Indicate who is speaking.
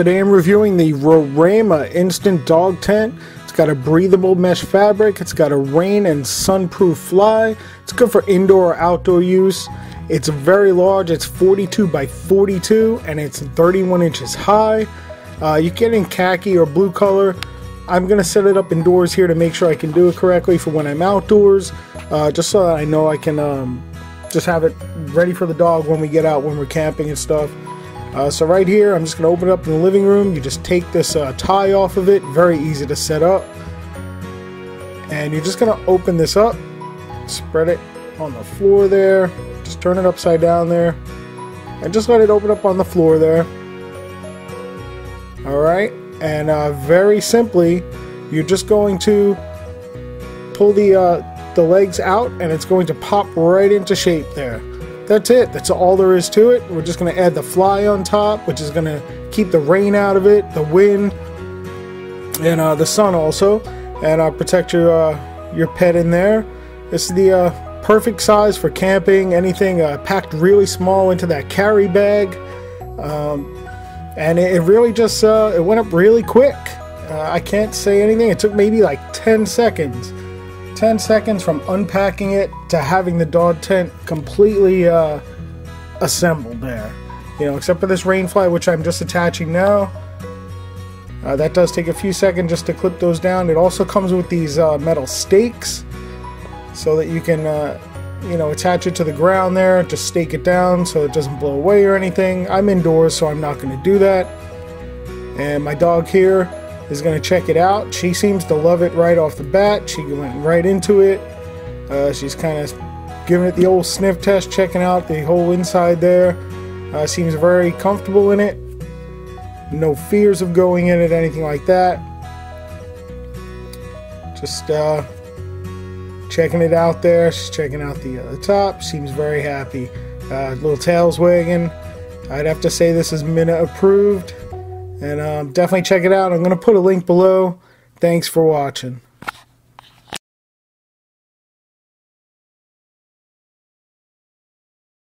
Speaker 1: Today I'm reviewing the Roraima Instant Dog Tent. It's got a breathable mesh fabric, it's got a rain and sunproof fly, it's good for indoor or outdoor use. It's very large, it's 42 by 42 and it's 31 inches high. Uh, you get in khaki or blue color. I'm going to set it up indoors here to make sure I can do it correctly for when I'm outdoors, uh, just so that I know I can um, just have it ready for the dog when we get out, when we're camping and stuff. Uh, so right here, I'm just going to open it up in the living room. You just take this uh, tie off of it. Very easy to set up. And you're just going to open this up. Spread it on the floor there. Just turn it upside down there. And just let it open up on the floor there. Alright. And uh, very simply, you're just going to pull the, uh, the legs out and it's going to pop right into shape there that's it. That's all there is to it. We're just going to add the fly on top, which is going to keep the rain out of it, the wind, and uh, the sun also, and uh, protect your uh, your pet in there. Is the uh, perfect size for camping. Anything uh, packed really small into that carry bag, um, and it, it, really just uh, it went up really quick. I can't say anything. It took maybe like 10 seconds 10 seconds from unpacking it to having the dog tent completely uh, assembled there. You know, except for this rain rainfly, which I'm just attaching now. Uh, that does take a few seconds just to clip those down. It also comes with these uh, metal stakes so that you can, uh, you know, attach it to the ground there, just stake it down so it doesn't blow away or anything. I'm indoors, so I'm not going to do that. And my dog here is going to check it out. She seems to love it right off the bat. She went right into it. Uh, she's kind of giving it the old sniff test, checking out the whole inside there. Uh, seems very comfortable in it. No fears of going in it, anything like that. Just uh, checking it out there. She's checking out the, uh, the top. Seems very happy. Uh, little tails wagging. I'd have to say this is Minna approved. And um, definitely check it out. I'm going to put a link below. Thanks for watching.